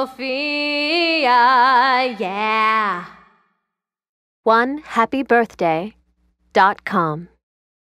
Sophia, yeah. One happy birthday dot com.